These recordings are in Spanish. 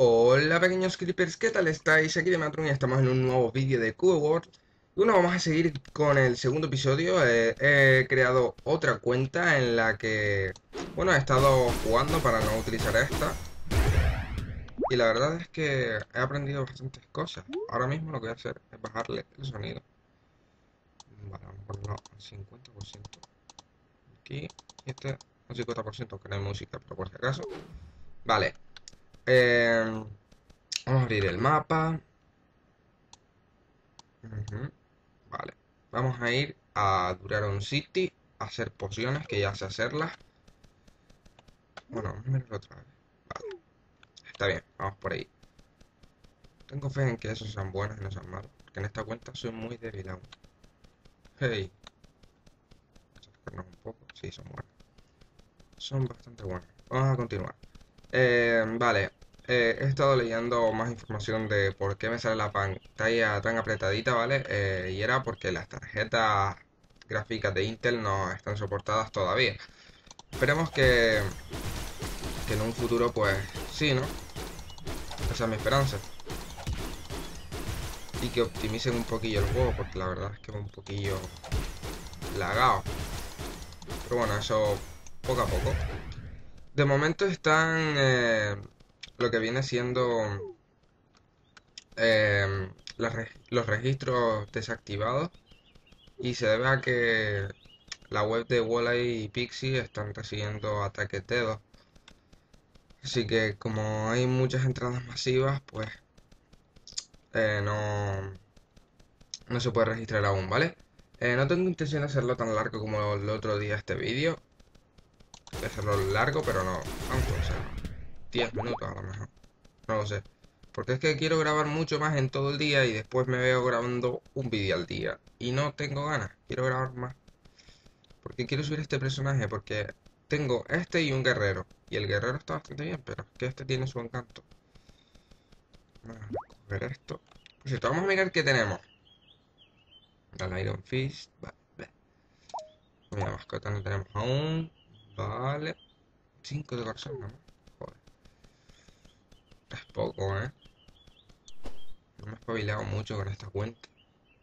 Hola pequeños creepers, ¿qué tal estáis? Aquí de Matron y estamos en un nuevo vídeo de Cube World. Y bueno, vamos a seguir con el segundo episodio. Eh, He creado otra cuenta en la que, bueno, he estado jugando para no utilizar esta. Y la verdad es que he aprendido bastantes cosas. Ahora mismo lo que voy a hacer es bajarle el sonido. Vale, vamos a ponerlo al 50% Aquí, y este al 50% que no hay música, pero por si acaso. Vale eh, vamos a abrir el mapa. Vale. Vamos a ir a Duraron City a hacer pociones, que ya sé hacerlas. Bueno, vamos a verlo otra vez. Vale. Está bien, vamos por ahí. Tengo fe en que esos sean buenos y no sean malos. Porque en esta cuenta soy muy débil. Hey. Vamos un poco. Sí, son buenos. Son bastante buenos. Vamos a continuar. Eh, vale, eh, he estado leyendo más información de por qué me sale la pantalla tan apretadita, ¿vale? Eh, y era porque las tarjetas gráficas de Intel no están soportadas todavía. Esperemos que, que en un futuro, pues, sí, ¿no? Esa es mi esperanza. Y que optimicen un poquillo el juego, porque la verdad es que va un poquillo lagado. Pero bueno, eso poco a poco. De momento están... Eh, lo que viene siendo em, los registros desactivados y se debe a que la web de Walleye y Pixie están recibiendo ataques dedos. Así que como hay muchas entradas masivas, pues eh, no, no se puede registrar aún, ¿vale? Eh, no tengo intención de hacerlo tan largo como el otro día este vídeo. De hacerlo largo, pero no tanto, o sea, 10 minutos a lo mejor. No lo sé. Porque es que quiero grabar mucho más en todo el día y después me veo grabando un vídeo al día. Y no tengo ganas. Quiero grabar más. Porque quiero subir este personaje porque tengo este y un guerrero. Y el guerrero está bastante bien, pero es que este tiene su encanto. Vamos a coger esto. Pues vamos a mirar qué tenemos. La Iron Fist. Vale. Mira, mascota no tenemos aún. Vale. 5 de corazón, ¿no? Es poco, ¿eh? No me he espabilado mucho con esta cuenta.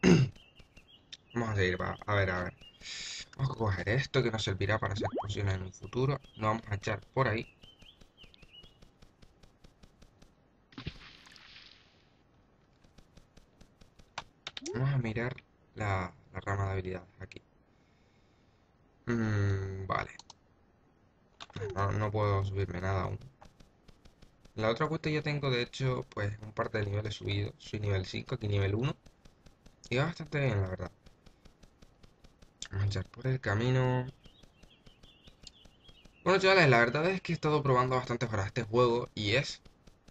Vamos a seguir, va. A ver, a ver. Vamos a coger esto que nos servirá para hacer pociones en un futuro. Nos vamos a echar por ahí. Vamos a mirar la, rama de habilidades aquí. Mm, vale. no puedo subirme nada aún la otra cuesta ya tengo, de hecho, pues un par de niveles subidos. Soy nivel 5, aquí nivel 1. Y va bastante bien, la verdad. Echar por el camino. Bueno, chavales, la verdad es que he estado probando bastante para este juego y es,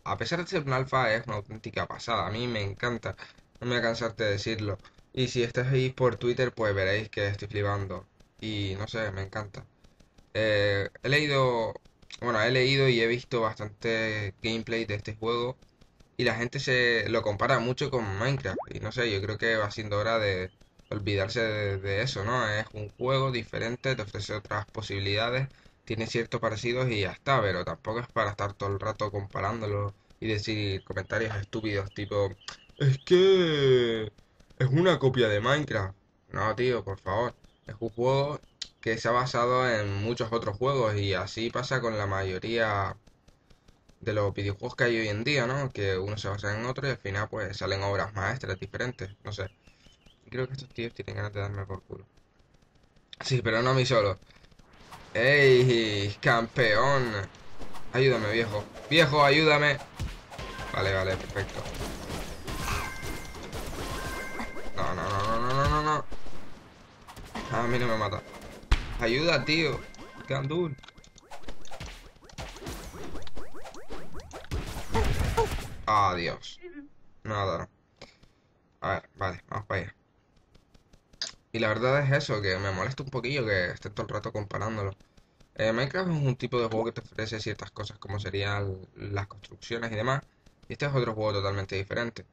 a pesar de ser un alfa, es una auténtica pasada. A mí me encanta, no me voy a cansarte de decirlo. Y si estás ahí por Twitter, pues veréis que estoy flipando. Y no sé, me encanta. Eh, he leído bueno, he leído y he visto bastante gameplay de este juego y la gente se lo compara mucho con Minecraft y no sé, yo creo que va siendo hora de olvidarse de, eso, ¿no? Es un juego diferente, te ofrece otras posibilidades, tiene ciertos parecidos y ya está, pero tampoco es para estar todo el rato comparándolo y decir comentarios estúpidos tipo, es que es una copia de Minecraft. No, tío, por favor, es un juego que se ha basado en muchos otros juegos y así pasa con la mayoría de los videojuegos que hay hoy en día, ¿no? Que uno se basa en otro y al final pues salen obras maestras diferentes, no sé. Creo que estos tíos tienen ganas de darme por culo. Sí, pero no a mí solo. ¡Ey! ¡Campeón! Ayúdame, viejo. ¡Viejo, ayúdame! Vale, vale, perfecto. No, no, no, no, no, no, no. A mí no me mata. Ayuda, tío. Gandul. Adiós. Nada. A ver, vale, vamos para allá. Y la verdad es eso, que me molesta un poquillo que esté todo el rato comparándolo. Eh, Minecraft es un tipo de juego que te ofrece ciertas cosas como serían las construcciones y demás. Y este es otro juego totalmente diferente.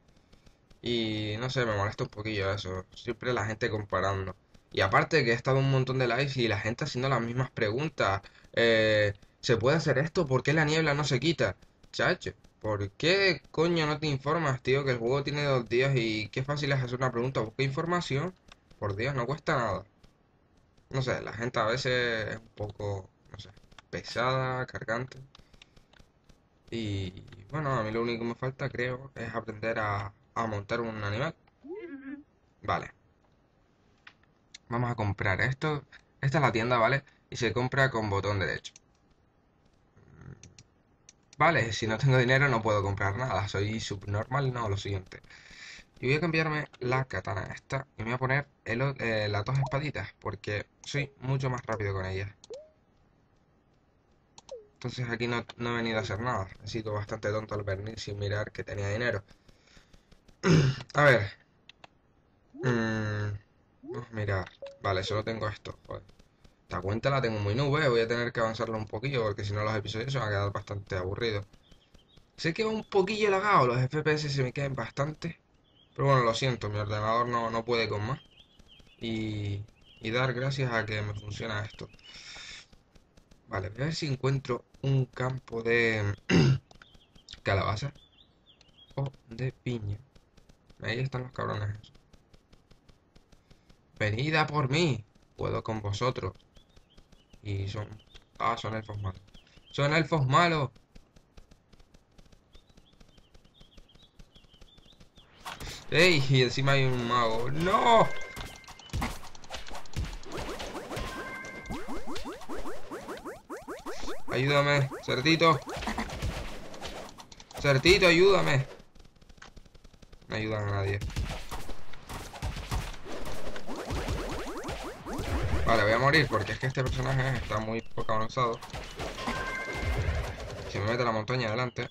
Y no sé, me molesta un poquillo eso. Siempre la gente comparando. Y aparte que he estado un montón de likes y la gente haciendo las mismas preguntas. Eh, ¿Se puede hacer esto? ¿Por qué la niebla no se quita? Chacho, ¿Por qué coño no te informas, tío, que el juego tiene dos días y qué fácil es hacer una pregunta? Busca información. Por Dios, no cuesta nada. No sé, la gente a veces es un poco, no sé, pesada, cargante. Y bueno, a mí lo único que me falta, creo, es aprender a, a montar un animal. Vale. Vamos a comprar esto. Esta es la tienda, ¿vale? Y se compra con botón derecho. Vale, si no tengo dinero no puedo comprar nada. Soy subnormal, no, lo siguiente. Y voy a cambiarme la katana esta. Y me voy a poner eh, las dos espaditas. Porque soy mucho más rápido con ellas. Entonces aquí no, he venido a hacer nada. He sido bastante tonto al venir sin mirar que tenía dinero. a ver. Mm, mirar. Vale, solo tengo esto. Joder. Esta cuenta la tengo muy nube, voy a tener que avanzarla un poquillo porque si no los episodios se van a quedar bastante aburridos. Sé que un poquillo lagado, los FPS se me quedan bastante. Pero bueno, lo siento, mi ordenador no, no puede con más. Y, y dar gracias a que me funciona esto. Vale, voy a ver si encuentro un campo de calabaza o de piña. Ahí están los cabrones. Venida por mí. Puedo con vosotros. Y son... Ah, son elfos malos. Son elfos malos. ¡Ey! Y encima hay un mago. ¡No! Ayúdame, cerdito. Cerdito, ayúdame. No ayudan a nadie. Vale, voy a morir porque es que este personaje está muy poco avanzado. Si me mete la montaña adelante,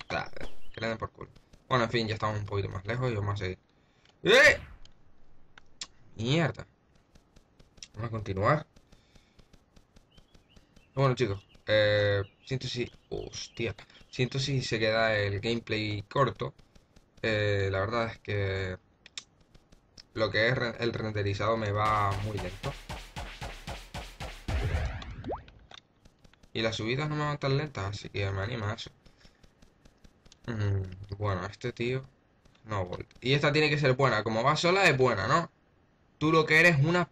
que le den por culo. Bueno, en fin, ya estamos un poquito más lejos y vamos a seguir. ¡Eh! Mierda. Vamos a continuar. Bueno, chicos. Eh, siento si... Hostia. Siento si se queda el gameplay corto. Eh, la verdad es que... Lo que es el renderizado me va muy lento. Y las subidas no me van tan lentas, así que me anima eso. Mm, bueno, este tío... No, Y esta tiene que ser buena. Como va sola, es buena, ¿no? Tú lo que eres una...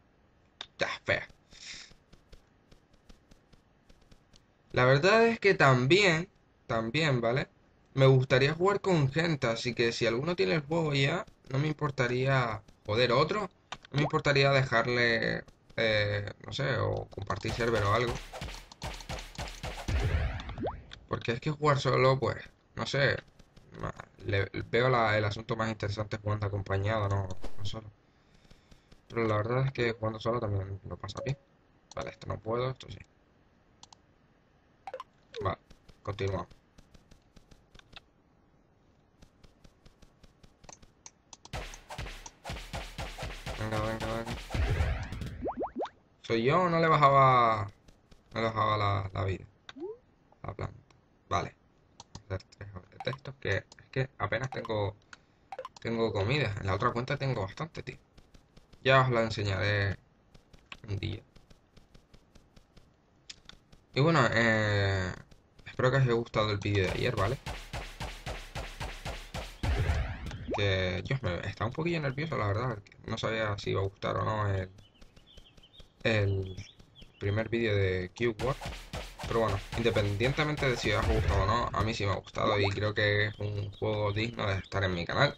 fea. La verdad es que también... También, ¿vale? Me gustaría jugar con gente, así que si alguno tiene el juego ya, no me importaría... Joder, otro. No me importaría dejarle... Eh, no sé, o compartir server o algo. Porque es que jugar solo, pues, no sé, veo el asunto más interesante jugando acompañado, no, solo. Pero la verdad es que jugando solo también lo pasa bien. Vale, esto no puedo, esto sí. Vale, continuamos. Venga, venga, venga. ¿Soy yo no le bajaba... No le bajaba la vida? La planta. Vale. Hacer tres de estos que es que apenas tengo tengo comida. En la otra cuenta tengo bastante, tío. Ya os la enseñaré un día. Y bueno, eh, espero que os haya gustado el vídeo de ayer, ¿vale? Que yo me estaba un poquillo nervioso, la verdad. No sabía si iba a gustar o no el, el primer vídeo de Cube Pero bueno, independientemente de si os ha gustado o no, a mí sí me ha gustado y creo que es un juego digno de estar en mi canal.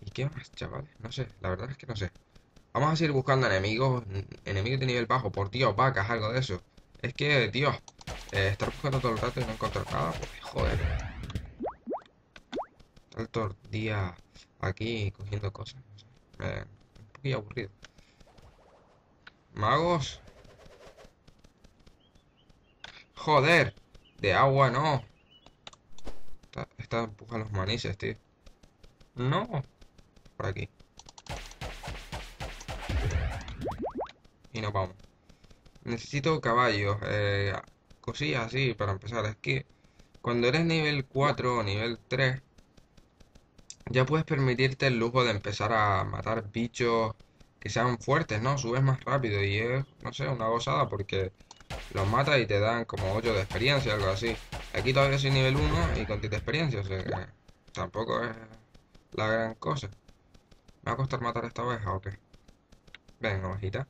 ¿Y qué más, chavales? No sé, la verdad es que no sé. Vamos a seguir buscando enemigos, enemigos de nivel bajo, por Dios, vacas, algo de eso. Es que, tío, eh, estar buscando todo el rato y no encontrar nada, pues joder. El día aquí cogiendo cosas, un poquito aburrido. Magos. Joder. De agua no. Esta, empuja los manises, tío. No. Por aquí. Y nos vamos. Necesito caballos. Eh, cosillas así para empezar. Es que cuando eres nivel 4 o nivel 3, ya puedes permitirte el lujo de empezar a matar bichos que sean fuertes, ¿no? Subes más rápido y es, no sé, una gozada porque los matas y te dan como 8 de experiencia, algo así. Aquí todavía soy nivel 1 y con de experiencia, o sea que tampoco es la gran cosa. ¿Me va a costar matar a esta oveja o qué? Venga, ovejita.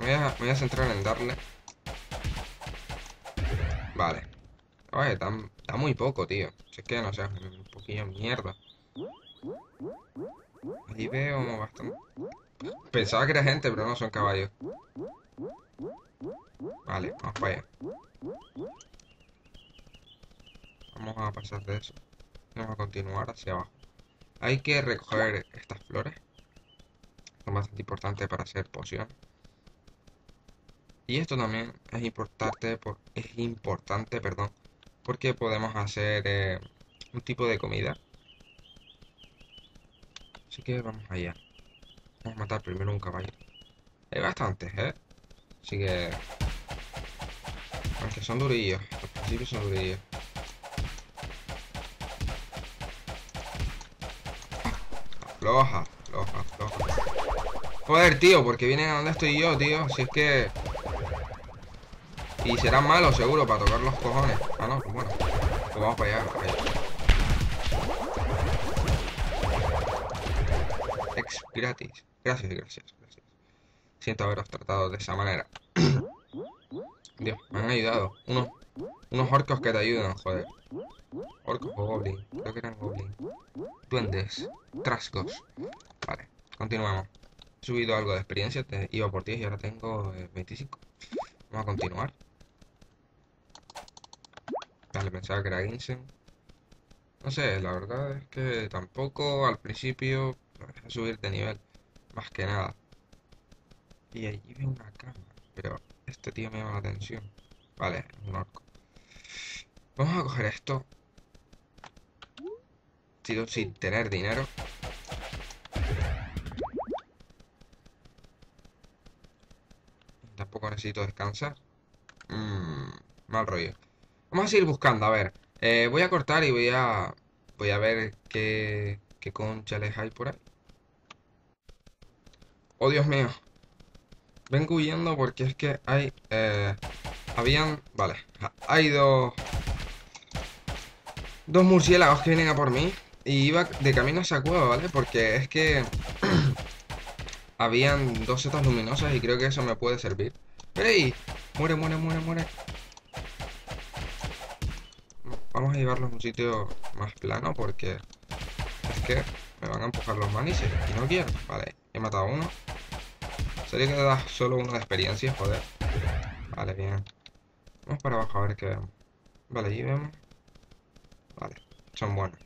Me voy, a, centrar en darle. Vale. Oye, da, muy poco, tío. Si es que no sé, un poquillo mierda. Ahí veo bastante. Pensaba que era gente, pero no son caballos. Vale, vamos para allá. Vamos a pasar de eso. Vamos a continuar hacia abajo. Hay que recoger estas flores. Son bastante importantes para hacer poción. Y esto también es importante, por, es importante, perdón, porque podemos hacer eh, un tipo de comida. Así que vamos allá. Vamos a matar primero un caballo. Hay bastantes, ¿eh? Así que... Aunque son durillos. Al principio son durillos. Floja, floja, floja. Joder, tío, porque vienen a donde estoy yo, tío. Si es que... Y serán malos, seguro, para tocar los cojones. Ah, no, pues bueno. Pues vamos para allá, para allá. Gratis. Gracias, gracias, gracias. Siento haberos tratado de esa manera. Dios, me han ayudado. Unos, unos orcos que te ayudan, joder. Orcos o goblin. Creo que eran goblin. Duendes. Trasgos. Vale, continuamos. He subido algo de experiencia. Te iba por 10 y ahora tengo 25. Eh, vamos a continuar. Vale, pensaba que era Ginseng. No sé, la verdad es que tampoco al principio a subir de nivel. Más que nada. Y allí veo una cama. Pero este tío me llama la atención. Vale, un orco. Vamos a coger esto. Sigo sin tener dinero. Tampoco necesito descansar. Mmm, mal rollo. Vamos a seguir buscando, a ver. Eh, voy a cortar y voy a... Voy a ver qué, qué conchales hay por ahí. Oh, Dios mío. Vengo huyendo porque es que hay... Eh, habían... Vale. Hay dos... Dos murciélagos que vienen a por mí. Y iba de camino a esa cueva, ¿vale? Porque es que... habían dos setas luminosas y creo que eso me puede servir. ¡Ey! Muere, muere, muere, muere. Vamos a llevarlos a un sitio más plano porque es que me van a empujar los manices y no quiero. Vale, he matado uno. Sería que da solo uno de experiencia, joder. Vale, bien. Vamos para abajo a ver qué vemos. Vale, allí vemos. Vale, son buenos.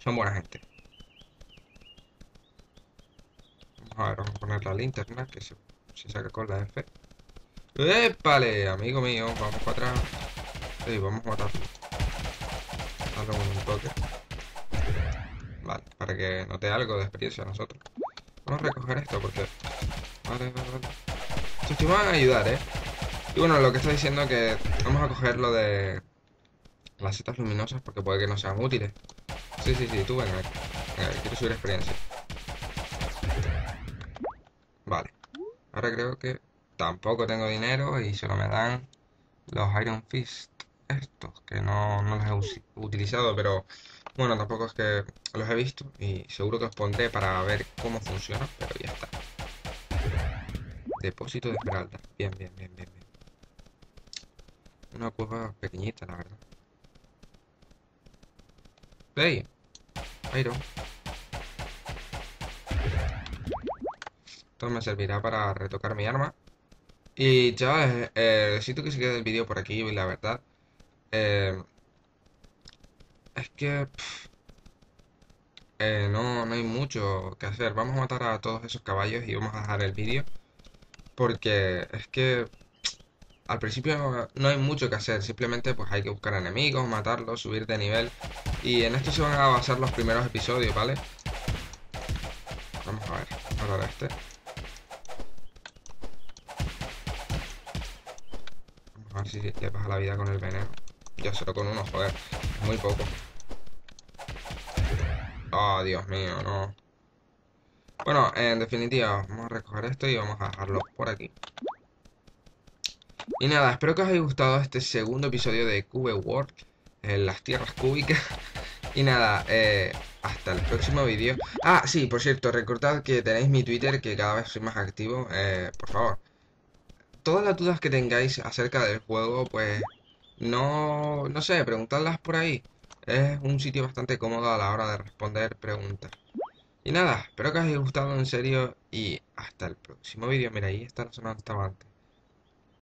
Son buena gente. Vamos a ver, vamos a poner la linterna que se, se saca con la F. ¡Épale! Amigo mío, vamos para atrás. Sí, vamos a matarlo un toque. Vale, para que note algo de experiencia a nosotros. Vamos a recoger esto porque... Vale, vale, vale. Estos van a ayudar, ¿eh? Y bueno, lo que está diciendo es que vamos a coger lo de las setas luminosas porque puede que no sean útiles. Sí, sí, sí, tú ven aquí. quiero subir experiencia. Vale. Ahora creo que tampoco tengo dinero y solo me dan los Iron Fist estos, que no, no los he utilizado, pero bueno, tampoco es que los he visto y seguro que os pondré para ver cómo funciona, pero ya está. Depósito de esmeralda. Bien, bien, bien, bien, bien. Una cueva pequeñita, la verdad. ¡Hey! Iron. Esto me servirá para retocar mi arma. Y chavales, eh, necesito que se quede el vídeo por aquí, la verdad. Eh, es que... Eh, no, no hay mucho que hacer. Vamos a matar a todos esos caballos y vamos a dejar el vídeo. Porque es que... Al principio no hay mucho que hacer, simplemente pues hay que buscar enemigos, matarlos, subir de nivel. Y en esto se van a basar los primeros episodios, ¿vale? Vamos a ver, ahora este. Vamos a ver si le baja la vida con el veneno. Ya solo con uno, joder. Muy poco. Oh, Dios mío, no. Bueno, en definitiva, vamos a recoger esto y vamos a dejarlo por aquí. Y nada, espero que os haya gustado este segundo episodio de Cube World en las tierras cúbicas. Y nada, eh, hasta el próximo vídeo. Ah, sí, por cierto, recordad que tenéis mi Twitter, que cada vez soy más activo. Eh, por favor, todas las dudas que tengáis acerca del juego, pues no, no sé, preguntadlas por ahí. Es un sitio bastante cómodo a la hora de responder preguntas. Y nada, espero que os haya gustado en serio y hasta el próximo vídeo. Mira, ahí está donde estaba antes.